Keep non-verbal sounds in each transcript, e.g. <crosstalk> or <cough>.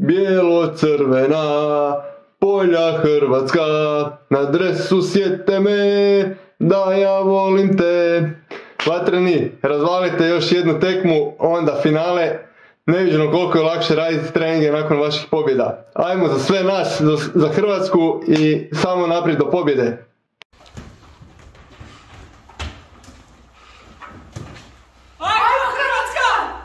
Bijelo-crvena, polja Hrvatska, na dresu sjete me, da ja volim te. Vatreni, razvalite još jednu tekmu, onda finale. Neviđeno koliko je lakše raditi treninge nakon vaših pobjeda. Ajmo za sve nas, za, Hrvatsku i samo naprijed do pobjede. Ajmo Hrvatska!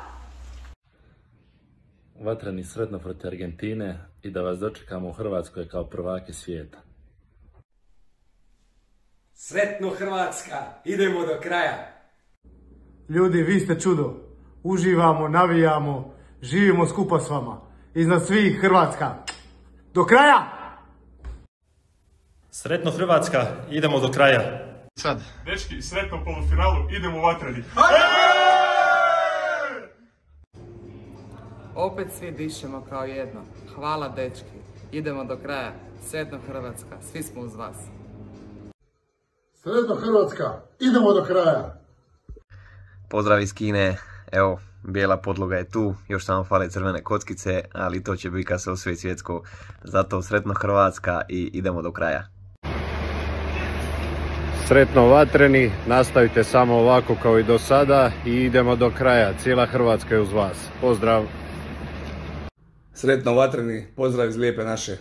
Vatreni sretno protiv Argentine i da vas dočekamo u Hrvatskoj kao prvake svijeta. Sretno Hrvatska, idemo do kraja. Ljudi, vi ste čudo. Uživamo, navijamo, živimo skupa s vama. Iznad svih Hrvatska. Do kraja! Sretno Hrvatska, idemo do kraja. Sad. Dečki, sretno polufinalu, idemo u vatreni. Opet svi dišemo kao jedno. Hvala dečki. Idemo do kraja. Sretno Hrvatska. Svi smo uz vas. Sretno Hrvatska, idemo do kraja. Pozdrav iz Kine, evo, bijela podloga je tu, još samo fale crvene kockice, ali to će biti kad se osvoji svjetsko. Zato sretno Hrvatska i idemo do kraja. Sretno vatreni, nastavite samo ovako kao i do sada i idemo do kraja. Cijela Hrvatska je uz vas. Pozdrav! Sretno vatreni, pozdrav iz Lijepe naše.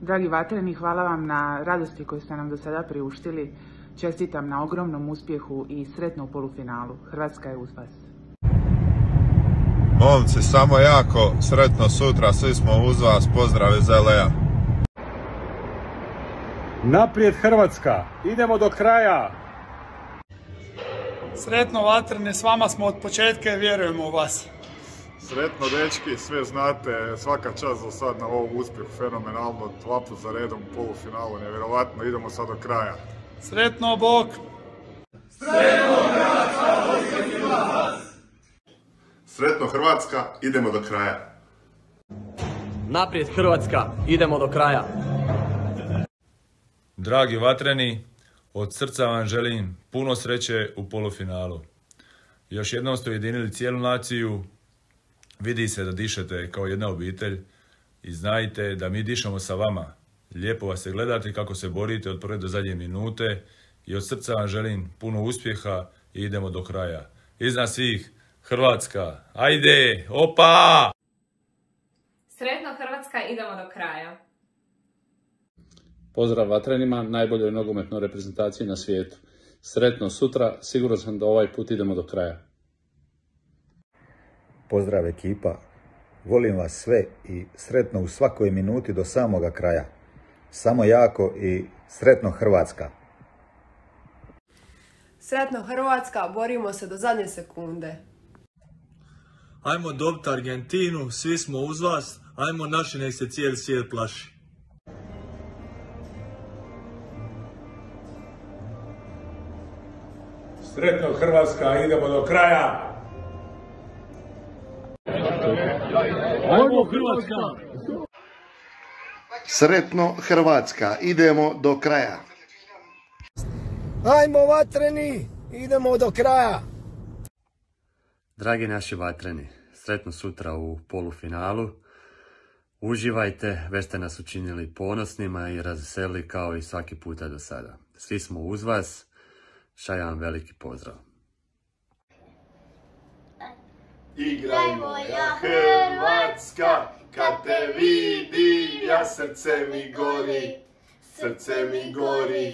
Dragi vatreni, hvala vam na radosti koju ste nam do sada priuštili. Čestitam na ogromnom uspjehu i sretno u polufinalu. Hrvatska je uz vas. Momci, samo jako, sretno sutra, svi smo uz vas, pozdrav iz LA. Naprijed Hrvatska, idemo do kraja! Sretno vatrene, s vama smo od početka i vjerujemo u vas. Sretno dečki, sve znate, svaka čast za sad na ovom uspjehu, fenomenalno, dva put za redom u polufinalu, nevjerovatno, idemo sad do kraja. Sretno, Bog! Sretno Hrvatska, Sretno Hrvatska, idemo do kraja. Naprijed Hrvatska, idemo do kraja. Dragi vatreni, od srca vam želim puno sreće u polufinalu. Još jednom ste ujedinili cijelu naciju, vidi se da dišete kao jedna obitelj i znajte da mi dišemo sa vama. Lijepo vas je gledati kako se borite od prve do zadnje minute i od srca vam želim puno uspjeha i idemo do kraja. Iznad svih, Hrvatska, ajde, opa! Sretno Hrvatska, idemo do kraja. Pozdrav vatrenima, najboljoj nogometnoj reprezentaciji na svijetu. Sretno sutra, siguran sam da ovaj put idemo do kraja. Pozdrav ekipa, volim vas sve i sretno u svakoj minuti do samoga kraja. Samo jako i sretno Hrvatska. Sretno Hrvatska, borimo se do zadnje sekunde. Ajmo dobiti Argentinu, svi smo uz vas, ajmo naši nek se cijeli svijet plaši. Sretno Hrvatska, idemo do kraja! Ajmo Hrvatska! Sretno Hrvatska, idemo do kraja. Ajmo vatreni, idemo do kraja. Dragi naši vatreni, sretno sutra u polufinalu. Uživajte, već ste nas učinili ponosnima i razveselili kao i svaki puta do sada. Svi smo uz vas, vam veliki pozdrav. Igraj moja Hrvatska, kad te vidim, ja srce mi gori, srce mi gori.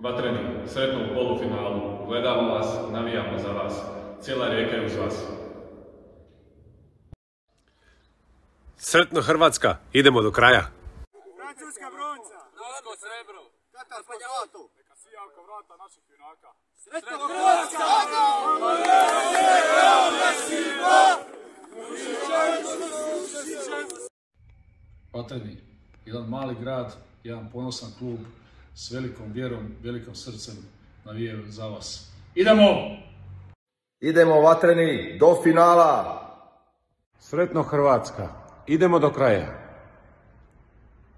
Vatreni, sretno u polufinalu, gledamo vas, navijamo za vas, cijela rijeka je uz vas. Sretno Hrvatska, idemo do kraja. Francuska bronca! Norsko srebro! Katar pa zlato! Neka si jako vrata naših junaka. Sretno Hrvatska! Vatreni, jedan mali grad, jedan ponosan klub s velikom vjerom, velikom srcem navijaju za vas. Idemo! Idemo vatreni do finala. Sretno Hrvatska. Idemo do kraja.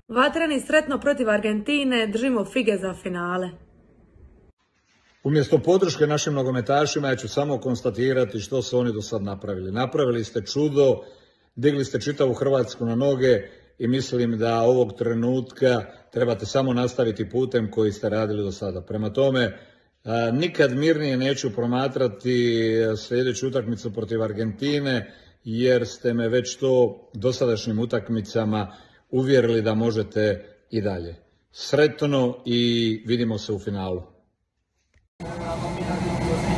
Vatreni sretno protiv Argentine, držimo fige za finale. Umjesto podrške našim nogometašima ja ću samo konstatirati što su oni do sad napravili. Napravili ste čudo, digli ste čitavu Hrvatsku na noge i mislim da ovog trenutka trebate samo nastaviti putem koji ste radili do sada. Prema tome, nikad mirnije neću promatrati sljedeću utakmicu protiv Argentine, jer ste me već to dosadašnjim utakmicama uvjerili da možete i dalje. Sretno i vidimo se u finalu.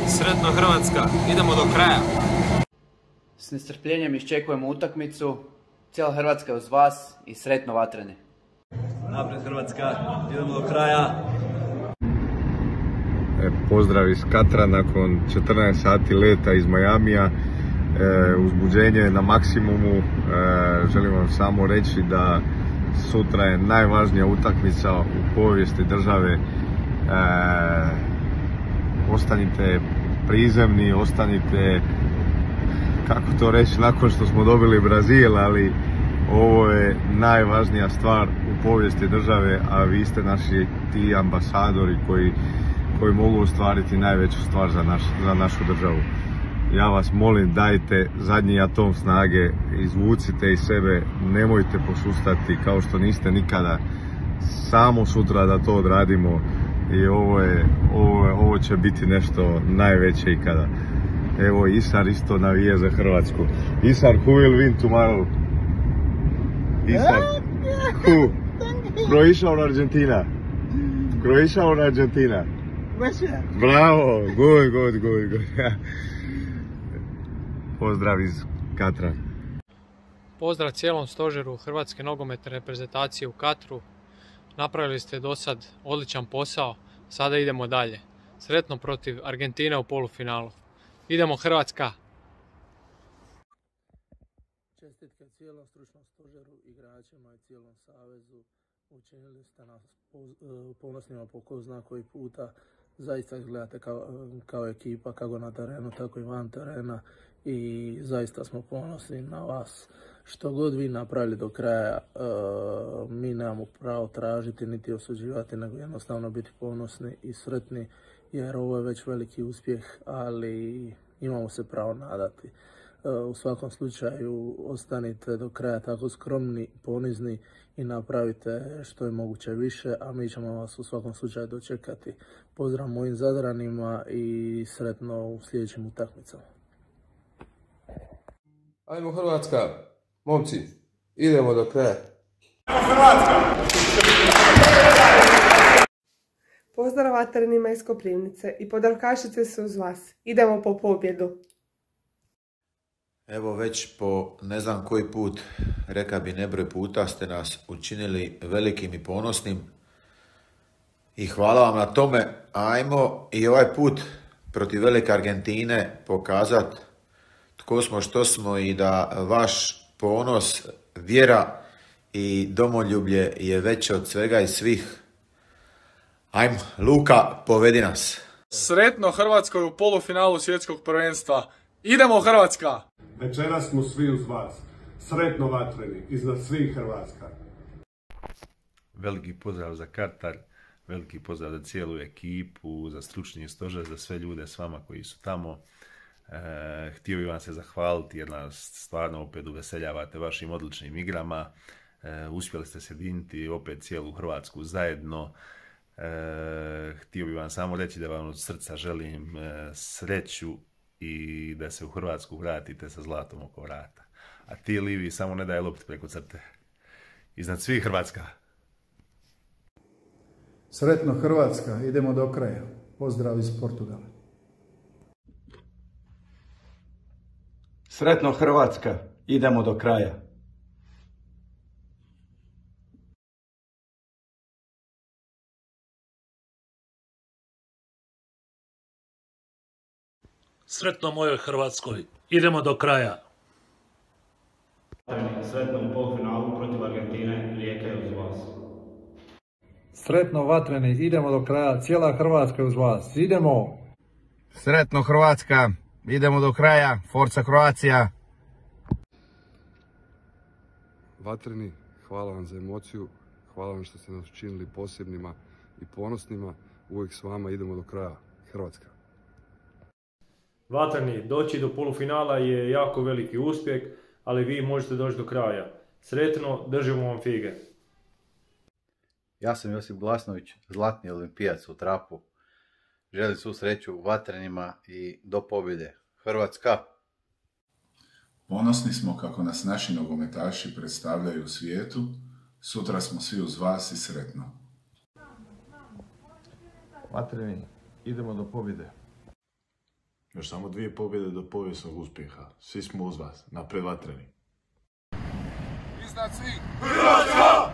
Sretno Hrvatska, idemo do kraja. S nestrpljenjem iščekujemo utakmicu, cijela Hrvatska je uz vas i sretno vatreni. Napred Hrvatska, idemo do kraja. E, pozdrav iz Katra nakon 14 sati leta iz Majamija. E, uzbuđenje na maksimumu. E, želim vam samo reći da sutra je najvažnija utakmica u povijesti države. Ostanite prizemni, ostanite kako to reći nakon što smo dobili Brazil, ali ovo je najvažnija stvar u povijesti države, a vi ste naši ti ambasadori koji, koji mogu ostvariti najveću stvar za, naš, za našu državu. Ja vas molim dajte zadnji atom snage, izvucite iz sebe, nemojte posustati kao što niste nikada. Samo sutra da to odradimo i ovo, je, ovo, ovo će biti nešto najveće ikada. Evo Isar isto navije za Hrvatsku. Isar, who will win tomorrow? Isar. <laughs> Who? Croatia or Argentina? Croatia or Argentina? Bravo, good, good, good, good. <laughs> Pozdrav iz Katra. Pozdrav cijelom stožeru Hrvatske nogometne reprezentacije u Katru. Napravili ste do sad odličan posao, sada idemo dalje. Sretno protiv Argentine u polufinalu. Idemo Hrvatska! Čestitke cijelom stručnom stožeru, igračima i cijelom savezu. Učinili ste nas ponosnima po ko zna koji puta. Zaista izgledate kao, kao ekipa, kako na terenu, tako i van terena. I zaista smo ponosni na vas. Što god vi napravili do kraja, mi nemamo pravo tražiti niti osuđivati, nego jednostavno biti ponosni i sretni jer ovo je već veliki uspjeh, ali imamo se pravo nadati. U svakom slučaju ostanite do kraja tako skromni, ponizni i napravite što je moguće više, a mi ćemo vas u svakom slučaju dočekati. Pozdrav mojim zadranima i sretno u sljedećim utakmicama. Ajmo Hrvatska, momci, idemo do kraja. Hrvatska! Pozdrav vatrenima iz Koprivnice i podravkašice su uz vas. Idemo po pobjedu. Evo već po ne znam koji put, reka bi nebroj puta, ste nas učinili velikim i ponosnim. I hvala vam na tome. Ajmo i ovaj put protiv velike Argentine pokazat tko smo, što smo i da vaš ponos, vjera i domoljublje je veće od svega i svih. Ajmo, Luka, povedi nas. Sretno Hrvatskoj u polufinalu svjetskog prvenstva. Idemo Hrvatska! Večeras smo svi uz vas. Sretno vatreni, iznad svih Hrvatska. Veliki pozdrav za Katar, veliki pozdrav za cijelu ekipu, za stručni stožer, za sve ljude s vama koji su tamo. E, htio bih vam se zahvaliti jer nas stvarno opet uveseljavate vašim odličnim igrama. E, uspjeli ste se diniti opet cijelu Hrvatsku zajedno. E, htio bih vam samo reći da vam od srca želim e, sreću i da se u Hrvatsku vratite sa zlatom oko vrata. A ti, Livi, samo ne daj lopti preko crte. Iznad svih Hrvatska. Sretno Hrvatska, idemo do kraja. Pozdrav iz Portugala. Sretno Hrvatska, idemo do kraja. Sretno mojoj Hrvatskoj, idemo do kraja. Sretno u polufinalu protiv Argentine, Rijeka je uz vas. Sretno vatreni, idemo do kraja, cijela Hrvatska je uz vas. Idemo! Sretno Hrvatska, idemo do kraja, Forza Croacija. Vatreni, hvala vam za emociju, hvala vam što ste nas učinili posebnima i ponosnima, uvijek s vama idemo do kraja. Hrvatska. Vatreni, doći do polufinala je jako veliki uspjeh, ali vi možete doći do kraja. Sretno, držimo vam fige. Ja sam Josip Glasnović, zlatni olimpijac u trapu. Želim svu sreću vatrenima i do pobjede. Hrvatska! Ponosni smo kako nas naši nogometaši predstavljaju u svijetu. Sutra smo svi uz vas i sretno. Vatreni, idemo do pobjede. Još samo dvije pobjede do povijesnog uspjeha. Svi smo uz vas. Napred vatreni. Iznad svih! Hrvatska!